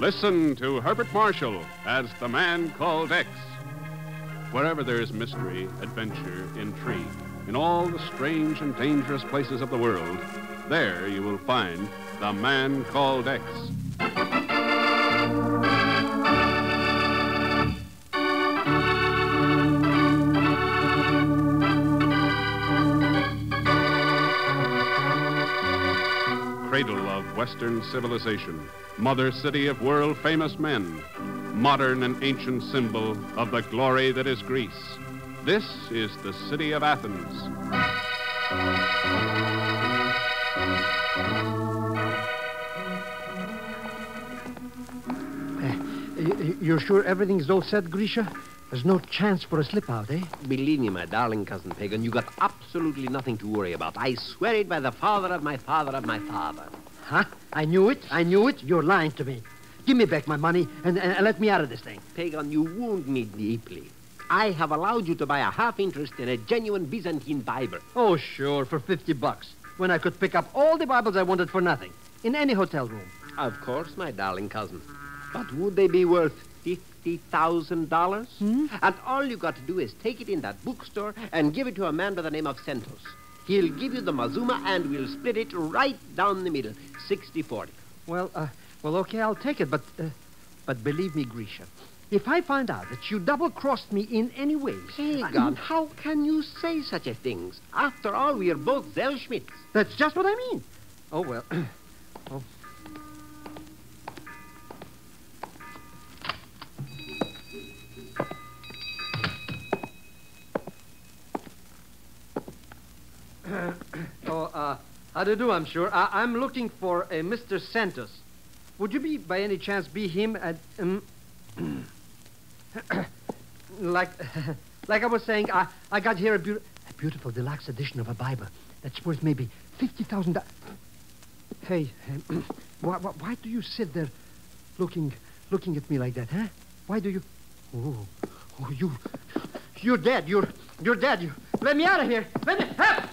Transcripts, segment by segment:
Listen to Herbert Marshall as the man called X. Wherever there is mystery, adventure, intrigue, in all the strange and dangerous places of the world, there you will find the man called X. Cradle of Western civilization, mother city of world famous men, modern and ancient symbol of the glory that is Greece. This is the city of Athens. Eh, you're sure everything's all set, Grisha? There's no chance for a slip out, eh? Believe me, my darling cousin Pagan, you got absolutely nothing to worry about. I swear it by the father of my father of my father. Huh? I knew it. I knew it. You're lying to me. Give me back my money and, and let me out of this thing. Pagan, you wound me deeply. I have allowed you to buy a half interest in a genuine Byzantine Bible. Oh, sure, for 50 bucks. When I could pick up all the Bibles I wanted for nothing. In any hotel room. Of course, my darling cousin. But would they be worth $50,000? Hmm? And all you got to do is take it in that bookstore and give it to a man by the name of Santos. He'll give you the Mazuma and we'll split it right down the middle, 60-40. Well, uh, well, okay, I'll take it, but, uh, but believe me, Grisha, if I find out that you double-crossed me in any way... Pagan, I... how can you say such a thing? After all, we are both Zellschmidts. That's just what I mean. Oh, well. oh. oh, uh, how do you do, I'm sure. I- am looking for a Mr. Santos. Would you be, by any chance, be him at... Um, like, like I was saying, I, I got here a, be- a beautiful deluxe edition of a Bible that's worth maybe $50,000. Hey, why, why, why do you sit there looking, looking at me like that, huh? Why do you... Oh, oh you... You're dead. You're, you're dead. You... Let me out of here. Let me... Help!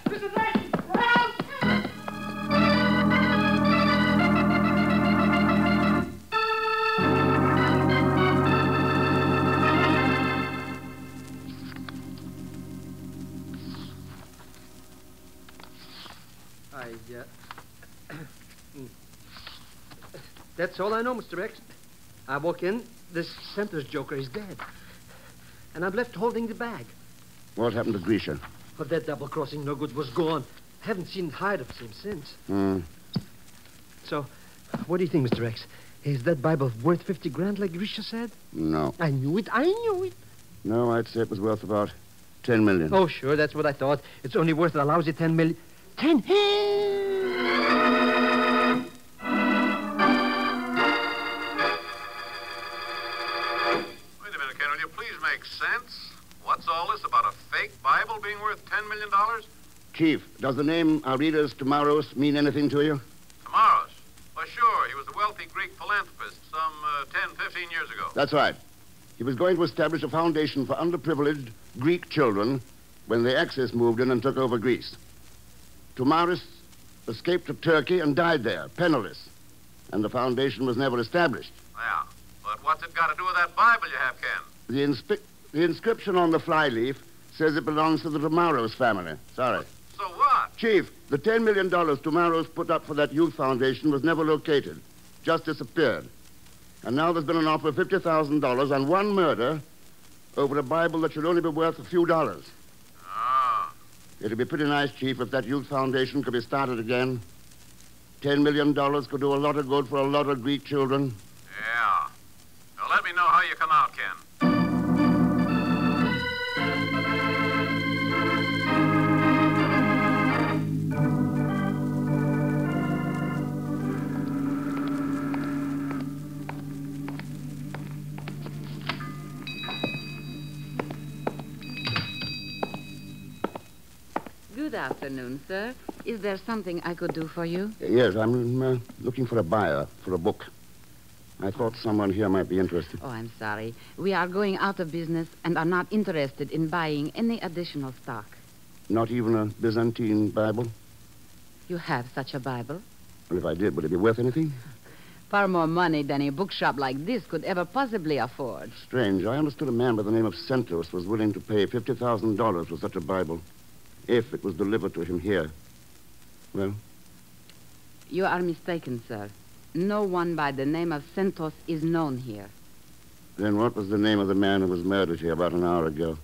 I, uh... That's all I know, Mr. X. I walk in, this Santos joker is dead. And I'm left holding the bag. What happened to Grisha? But that double crossing no good was gone. Haven't seen hide of him since. Hmm. So, what do you think, Mr. X? Is that Bible worth 50 grand, like Grisha said? No. I knew it. I knew it. No, I'd say it was worth about 10 million. Oh, sure. That's what I thought. It's only worth a lousy 10 million. 10? Chief, does the name Aretas Tomaros mean anything to you? Tomaros? Well, sure. He was a wealthy Greek philanthropist some uh, 10, 15 years ago. That's right. He was going to establish a foundation for underprivileged Greek children when the Axis moved in and took over Greece. Tomaros escaped to Turkey and died there, penniless. And the foundation was never established. Yeah, but what's it got to do with that Bible you have, Ken? The inspe- the inscription on the flyleaf says it belongs to the Tomaros family. Sorry. Chief, the $10 million Tomaros put up for that youth foundation was never located. Just disappeared. And now there's been an offer of $50,000 on one murder over a Bible that should only be worth a few dollars. Ah. It'd be pretty nice, Chief, if that youth foundation could be started again. $10 million could do a lot of good for a lot of Greek children. Yeah. Now let me know how you come out, Ken. Good afternoon, sir. Is there something I could do for you? Yes, I'm uh, looking for a buyer for a book. I thought someone here might be interested. Oh, I'm sorry. We are going out of business and are not interested in buying any additional stock. Not even a Byzantine Bible? You have such a Bible? Well, if I did, would it be worth anything? Far more money than a bookshop like this could ever possibly afford. Strange. I understood a man by the name of Santos was willing to pay $50,000 for such a Bible if it was delivered to him here. Well, You are mistaken, sir. No one by the name of Santos is known here. then what was the name of the man who was murdered here about an hour ago?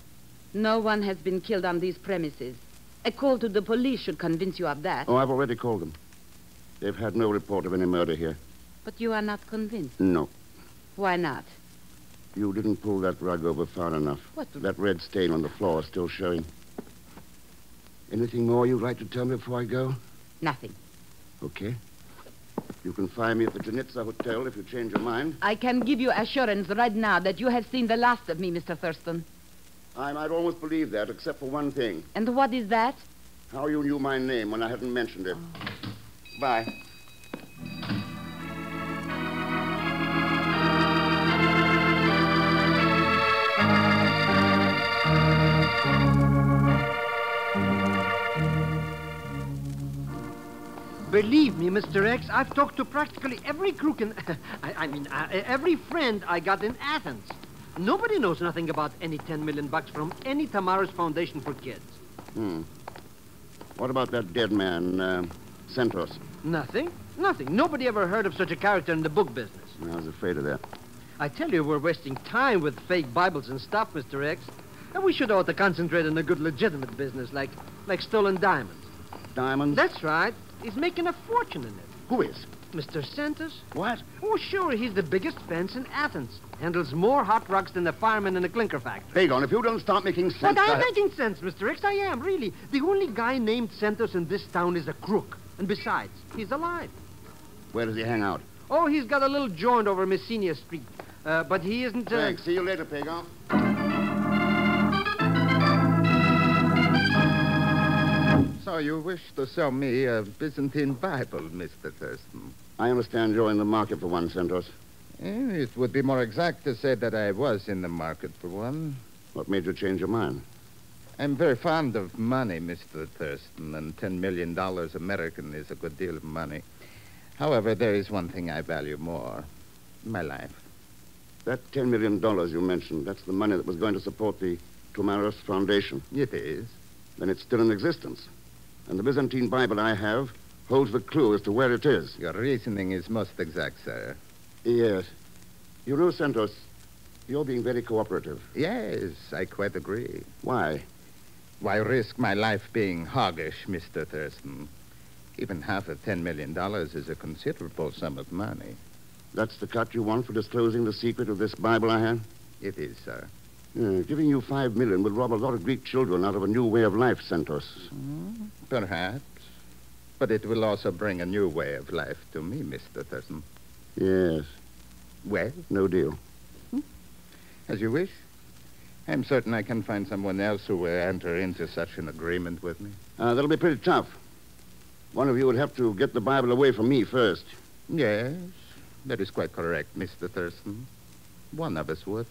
No one has been killed on these premises. A call to the police should convince you of that. Oh, I've already called them. They've had no report of any murder here. But you are not convinced. No. Why not? You didn't pull that rug over far enough. What? That red stain on the floor is still showing. Anything more you'd like to tell me before I go? Nothing. Okay. You can find me at the Janitza Hotel if you change your mind. I can give you assurance right now that you have seen the last of me, Mr. Thurston. I might almost believe that, except for one thing. And what is that? How you knew my name when I hadn't mentioned it. Oh. Bye. Believe me, Mr. X, I've talked to practically every crook in. I, I mean, uh, every friend I got in Athens. Nobody knows nothing about any 10 million bucks from any Tomaros Foundation for Kids. Hmm. What about that dead man, uh, Santos? Nothing. Nothing. Nobody ever heard of such a character in the book business. I was afraid of that. I tell you, we're wasting time with fake Bibles and stuff, Mr. X. And we should ought to concentrate on a good legitimate business like like stolen diamonds. Diamonds? That's right. He's making a fortune in it. Who is? Mr. Santos? What? Oh, sure, he's the biggest fence in Athens. Handles more hot rocks than the fireman in the clinker factory. Pagan, if you don't start making sense. But I'm I- making sense, Mr. X. I am, really. The only guy named Santos in this town is a crook. And besides, he's alive. Where does he hang out? Oh, he's got a little joint over Messina Street. Uh, but he isn't... Uh... Thanks. See you later, Pagan. So you wish to sell me a Byzantine Bible, Mr. Thurston? I understand you're in the market for one, Santos. Eh, It would be more exact to say that I was in the market for one. What made you change your mind? I'm very fond of money, Mr. Thurston, and $10 million American is a good deal of money. However, there is one thing I value more my life. That $10 million you mentioned, that's the money that was going to support the Tomaros Foundation. It is. Then it's still in existence. And the Byzantine Bible I have holds the clue as to where it is. Your reasoning is most exact, sir. Yes. You know, Santos, you're being very cooperative. Yes, I quite agree. Why? Why risk my life being hoggish, Mr. Thurston? Even half of $10 million is a considerable sum of money. That's the cut you want for disclosing the secret of this Bible I have? It is, sir. Giving you five million would rob a lot of Greek children out of a new way of life, Santos. Perhaps. But it will also bring a new way of life to me, Mr. Thurston. Yes, Well, no deal. as you wish. I'm certain I can find someone else who will enter into such an agreement with me. Uh, that'll be pretty tough. One of you would have to get the Bible away from me first. Yes, that is quite correct, Mr. Thurston. One of us would.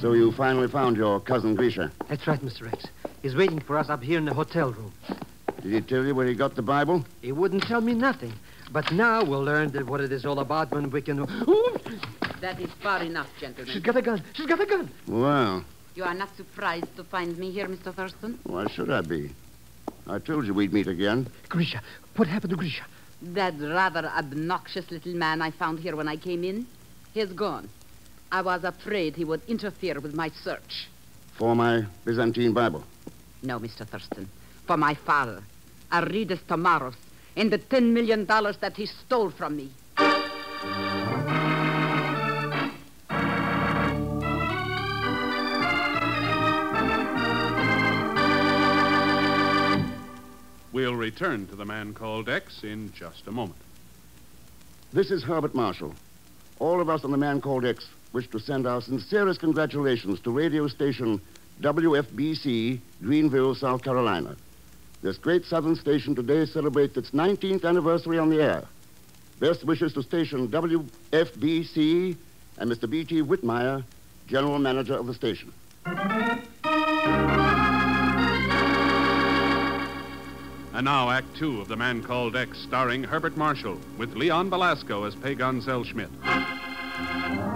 So you finally found your cousin Grisha. That's right, Mr. X. He's waiting for us up here in the hotel room. Did he tell you where he got the Bible? He wouldn't tell me nothing. But now we'll learn that what it is all about when we can... Ooh, That is far enough, gentlemen. She's got a gun. She's got a gun. Well, You are not surprised to find me here, Mr. Thurston? why should I be? I told you we'd meet again. Grisha, what happened to Grisha? That rather obnoxious little man I found here when I came in, he's gone. I was afraid he would interfere with my search. For my Byzantine Bible. No, Mr. Thurston. For my father, Arides Tomaros, and the $10 million that he stole from me. We'll return to the man called X in just a moment. This is Herbert Marshall. All of us on the Man Called X wish to send our sincerest congratulations to radio station WFBC, Greenville, South Carolina. This great southern station today celebrates its 19th anniversary on the air. Best wishes to station WFBC and Mr. B.T. Whitmire, General Manager of the station. And now, Act Two of The Man Called X, starring Herbert Marshall, with Leon Belasco as Pagan Zellschmidt. A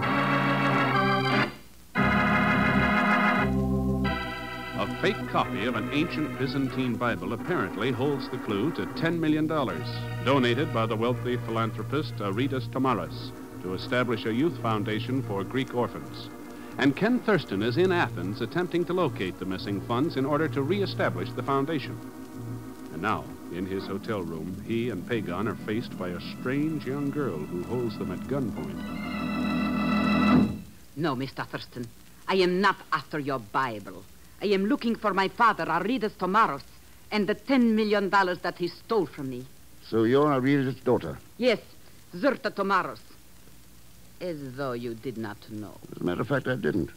fake copy of an ancient Byzantine Bible apparently holds the clue to $10 million, donated by the wealthy philanthropist Aridus Tomaros to establish a youth foundation for Greek orphans. And Ken Thurston is in Athens attempting to locate the missing funds in order to reestablish the foundation. And now, in his hotel room, he and Pagan are faced by a strange young girl who holds them at gunpoint. No, Mr. Thurston. I am not after your Bible. I am looking for my father, Aridas Tomaros, and the $10 million that he stole from me. So you're Aridas' daughter. Yes, Zerta Tomaros. As though you did not know. As a matter of fact, I didn't.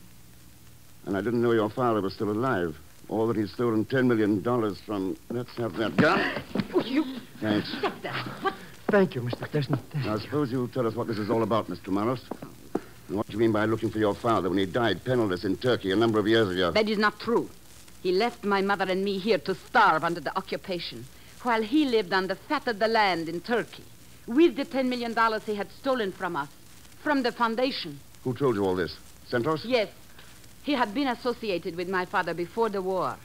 And I didn't know your father was still alive. Or that he'd stolen $10 million from. Let's have that gun. Oh, you... Thanks. Stop that. What? Thank you, Mr. Thurston. Now, suppose you'll tell us what this is all about, Mr. Maros. And what do you mean by looking for your father when he died penniless in Turkey a number of years ago. That is not true. He left my mother and me here to starve under the occupation, while he lived on the fat of the land in Turkey, with the $10 million he had stolen from us, from the foundation. Who told you all this? Santos? Yes, he had been associated with my father before the war.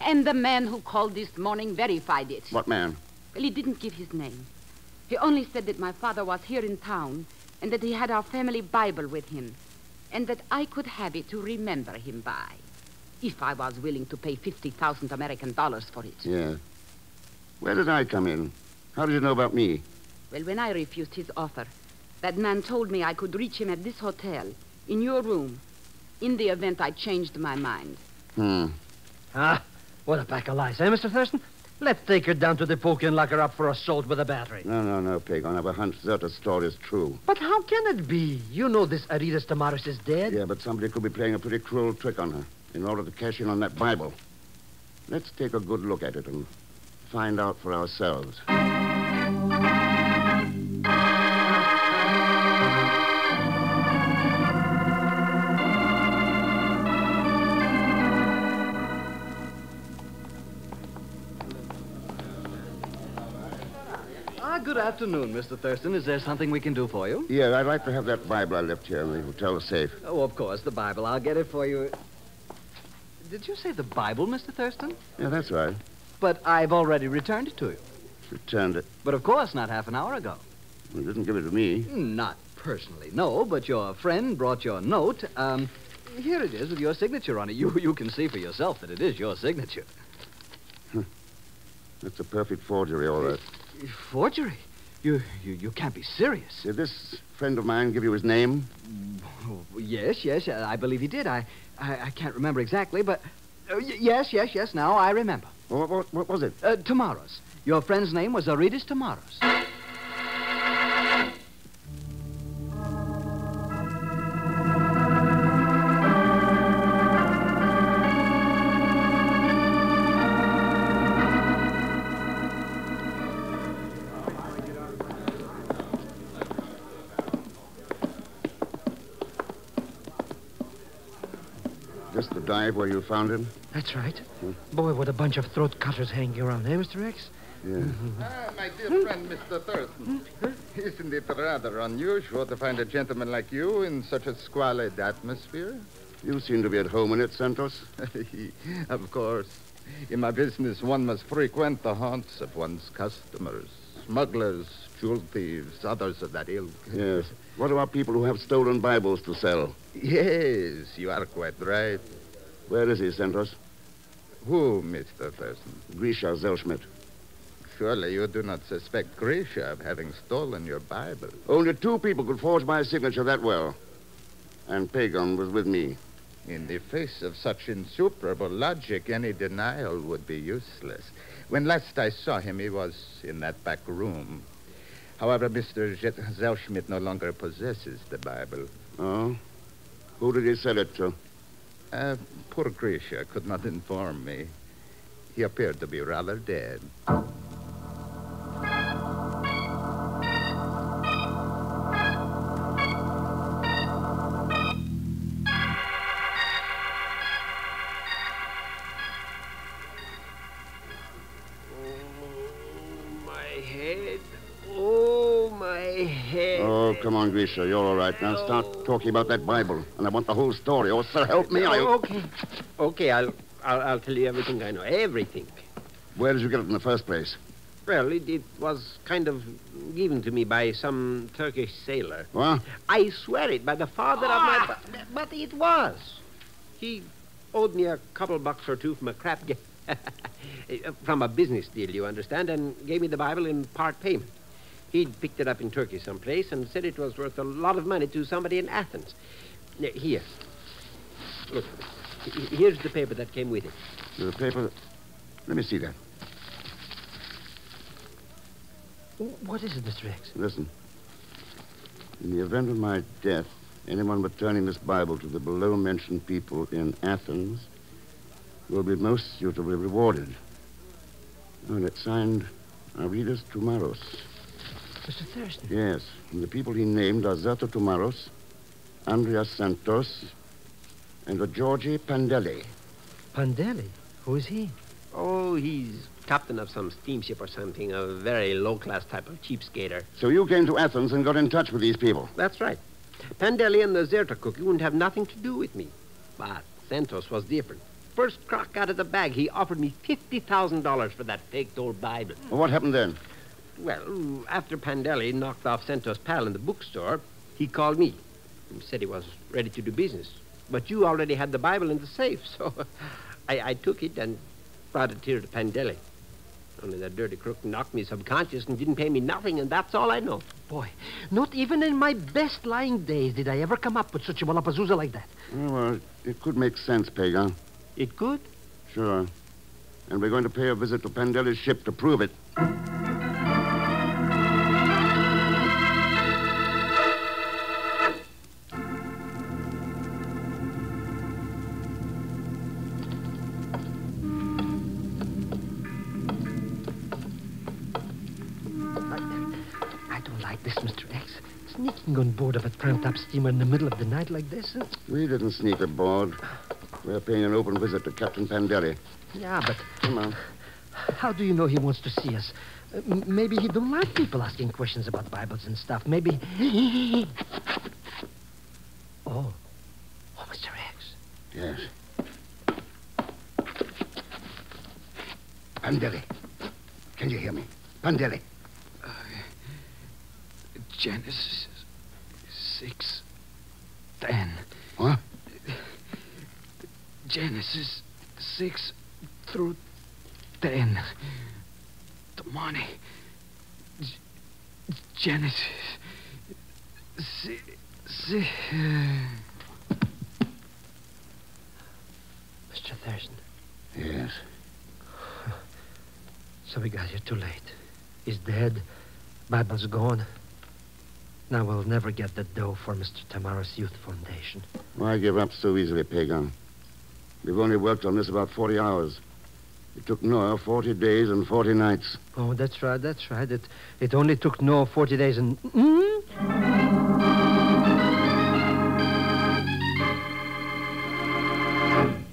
And the man who called this morning verified it. What man? Well, he didn't give his name. He only said that my father was here in town and that he had our family Bible with him and that I could have it to remember him by if I was willing to pay 50,000 American dollars for it. Yeah. Where did I come in? How did you know about me? Well, when I refused his offer, that man told me I could reach him at this hotel, in your room, in the event I changed my mind. Hmm. Ah, what a pack of lies, eh, Mr. Thurston? Let's take her down to the poke and lock her up for assault with a battery. No, no, no, Pig. I have a hunch Zerta's story is true. But how can it be? You know this Aridus Tomaros is dead. Yeah, but somebody could be playing a pretty cruel trick on her in order to cash in on that Bible. Let's take a good look at it and find out for ourselves. Afternoon, Mr. Thurston. Is there something we can do for you? Yeah, I'd like to have that Bible I left here in the hotel safe. Oh, of course, the Bible. I'll get it for you. Did you say the Bible, Mr. Thurston? Yeah, that's right. But I've already returned it to you. Returned it. But of course, not half an hour ago. You didn't give it to me. Not personally, no, but your friend brought your note. Um, here it is with your signature on it. You, you can see for yourself that it is your signature. That's a perfect forgery, all right. Forgery? You, you, you can't be serious. Did this friend of mine give you his name? Oh, yes, yes, I believe he did. I, I, I can't remember exactly, but uh, yes, yes, yes. Now I remember. What, what, what was it? Uh, Tomaros. Your friend's name was Aridus Tomaros. Just the dive where you found him? That's right. Boy, what a bunch of throat cutters hanging around, eh, Mr. X? Yeah. Ah, my dear friend, Mr. Thurston. Isn't it rather unusual to find a gentleman like you in such a squalid atmosphere? You seem to be at home in it, Santos. of course. In my business, one must frequent the haunts of one's customers. Smugglers, jewel thieves, others of that ilk. Yes. What about people who have stolen Bibles to sell? Yes, you are quite right. Where is he, Santos? Who, Mr. Thurston? Grisha Zellschmidt. Surely you do not suspect Grisha of having stolen your Bible. Only two people could forge my signature that well. And Pagan was with me. In the face of such insuperable logic, any denial would be useless. When last I saw him, he was in that back room. However, Mr. Zellschmidt no longer possesses the Bible. Oh? Who did he sell it to? Uh, poor Grisha could not inform me. He appeared to be rather dead. Grisha. You're all right. Now start talking about that Bible. And I want the whole story. Oh, sir, help me. I... Oh, okay. Okay, I'll, I'll, I'll tell you everything I know. Everything. Where did you get it in the first place? Well, it, it was kind of given to me by some Turkish sailor. What? I swear it by the father of my. Ah. bu- But it was. He owed me a couple bucks or two from a crap. ga- from a business deal, you understand, and gave me the Bible in part payment. He'd picked it up in Turkey someplace and said it was worth a lot of money to somebody in Athens. Here. Look. Here's the paper that came with it. The paper. Let me see that. What is it, Mr. X? Listen. In the event of my death, anyone returning this Bible to the below mentioned people in Athens will be most suitably rewarded. And it's signed Aridas Tomaros. Mr. Thurston. Yes, and the people he named are Zerta Tomaros, Andreas Santos, and a Georgi Pandeli. Pandeli. Who is he? Oh, he's captain of some steamship or something, a very low class type of cheapskater. So you came to Athens and got in touch with these people. That's right. Pandeli and the Zerta cookie wouldn't have nothing to do with me. But Santos was different. First crock out of the bag, he offered me $50,000 for that faked old Bible. Well, what happened then? Well, after Pandeli knocked off Santos' pal in the bookstore, he called me and said he was ready to do business. But you already had the Bible in the safe, so I, I took it and brought it here to Pandeli. Only that dirty crook knocked me subconscious and didn't pay me nothing, and that's all I know. Boy, not even in my best lying days did I ever come up with such a wallapazooza like that. Well, it could make sense, Pagan. It could? Sure. And we're going to pay a visit to Pandeli's ship to prove it. Sneaking on board of a tramped-up steamer in the middle of the night like this. We didn't sneak aboard. We're paying an open visit to Captain Pandeli. Yeah, but Come on. how do you know he wants to see us? Uh, m- maybe he don't like people asking questions about Bibles and stuff. Maybe. oh. Oh, Mr. X. Yes. Pandeli. Can you hear me? Pandeli. Genesis 6 10. What? Genesis 6 through 10. The money. G- Genesis. Si, si, Mr. Thurston. Yes. So we got here too late. He's dead. Bible's gone. Now we'll never get the dough for Mr. Tamara's Youth Foundation. Why give up so easily, Pagan? We've only worked on this about 40 hours. It took Noah 40 days and 40 nights. Oh, that's right, that's right. It, it only took Noah 40 days and... Hmm?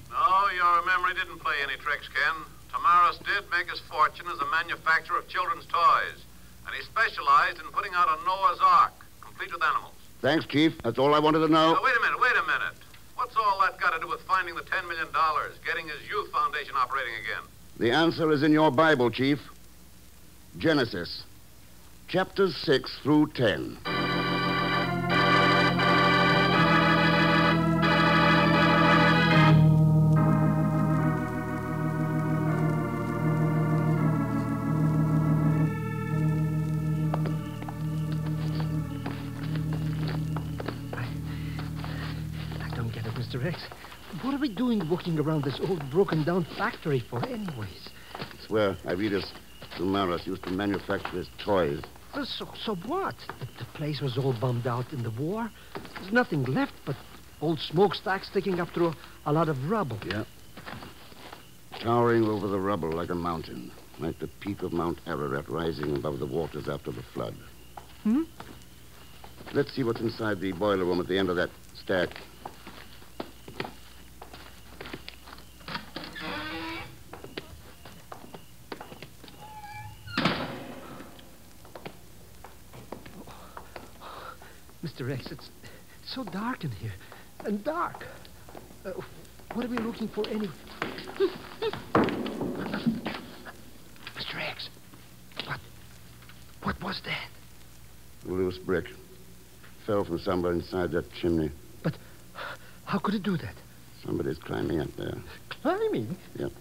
No, your memory didn't play any tricks, Ken. Tomaros did make his fortune as a manufacturer of children's toys, and he specialized in putting out a Noah's Ark, complete with animals. Thanks, Chief. That's all I wanted to know. Now, wait a minute, wait a minute. What's all that got to do with finding the $10 million, getting his youth foundation operating again? The answer is in your Bible, Chief. Genesis, chapters 6 through 10. Walking around this old broken down factory for, anyways? It's where Iridus Tomaros used to manufacture his toys. Well, so, so what? The, the place was all bombed out in the war. There's nothing left but old smokestacks sticking up through a, a lot of rubble. Yeah. towering over the rubble like a mountain, like the peak of Mount Ararat rising above the waters after the flood. Hmm? Let's see what's inside the boiler room at the end of that stack. Mr. X, it's so dark in here. And dark. Uh, what are we looking for any... Mr. X, what... What was that? A loose brick. Fell from somewhere inside that chimney. But how could it do that? Somebody's climbing up there. Climbing? Yep.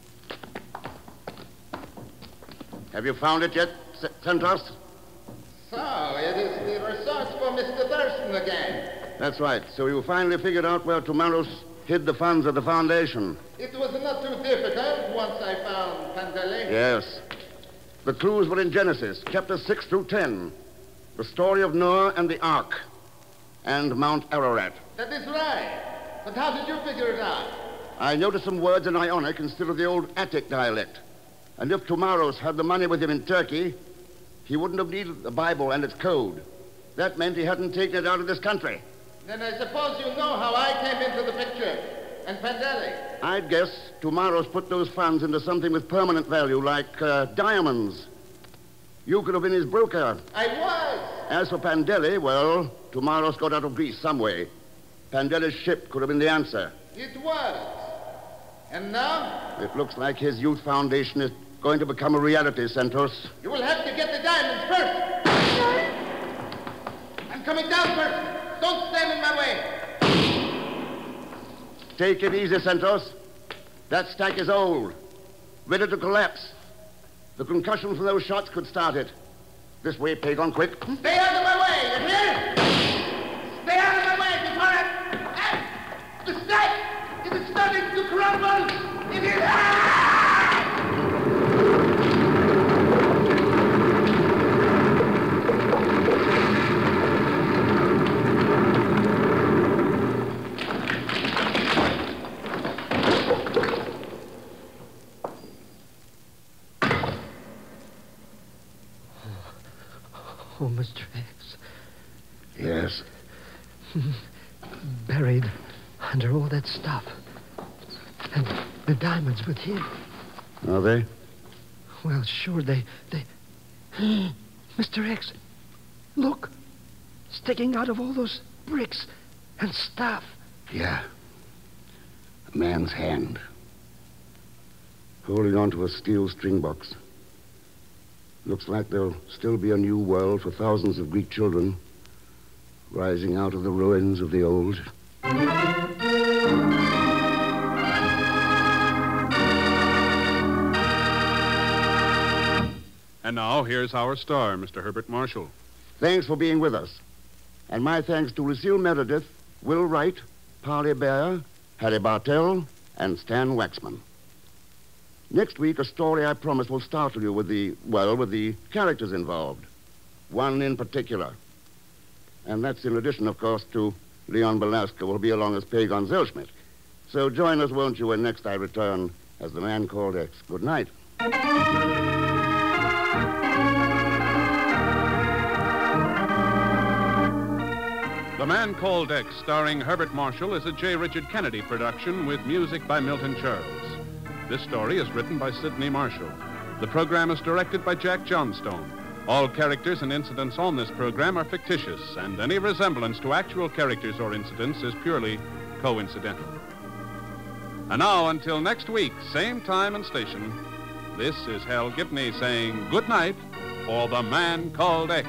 Have you found it yet, S- Mr. Thurston again. That's right. So you finally figured out where Tomaros hid the funds of the foundation. It was not too difficult once I found Pandeli. Yes. The clues were in Genesis, chapters 6 through 10. The story of Noah and the ark. And Mount Ararat. That is right. But how did you figure it out? I noticed some words in Ionic instead of the old Attic dialect. And if Tomaros had the money with him in Turkey, he wouldn't have needed the Bible and its code. That meant he hadn't taken it out of this country. Then I suppose you know how I came into the picture. And Pandeli. I'd guess Tomaros put those funds into something with permanent value, like uh, diamonds. You could have been his broker. I was. As for Pandeli, well, Tomaros got out of Greece some way. Pandeli's ship could have been the answer. It was. And now, It looks like his youth foundation is going to become a reality, Santos. you will have to get the diamonds first. I'm coming down first. Don't stand in my way. Take it easy, Santos. That stack is old, ready to collapse. The concussion from those shots could start it. This way, Pagan, quick. Stay out of my way, you hear? Stay out of my way before I... Ah! The stack! It is starting to crumble! It is... Ah! Oh, Mr. X. Yes. Buried under all that stuff. And the diamonds with him. Are they? Well, sure, they... they... Mr. X, look. Sticking out of all those bricks and stuff. Yeah. A man's hand. Holding on to a steel string box. Looks like there'll still be a new world for thousands of Greek children rising out of the ruins of the old. And now, here's our star, Mr. Herbert Marshall. Thanks for being with us. And my thanks to Lucille Meredith, Will Wright, Polly Bear, Harry Bartell, and Stan Waxman. Next week, a story I promise will startle you with the, well, with the characters involved. One in particular. And that's in addition, of course, to Leon Belasco will be along as Pagan Zellschmidt. So join us, won't you, when next I return as the man called X. Good night. The Man Called X, starring Herbert Marshall, is a J. Richard Kennedy production with music by Milton Charles. This story is written by Sidney Marshall. The program is directed by Jack Johnstone. All characters and incidents on this program are fictitious, and any resemblance to actual characters or incidents is purely coincidental. And now, until next week, same time and station, this is Hal Gibney saying good night for The Man Called X.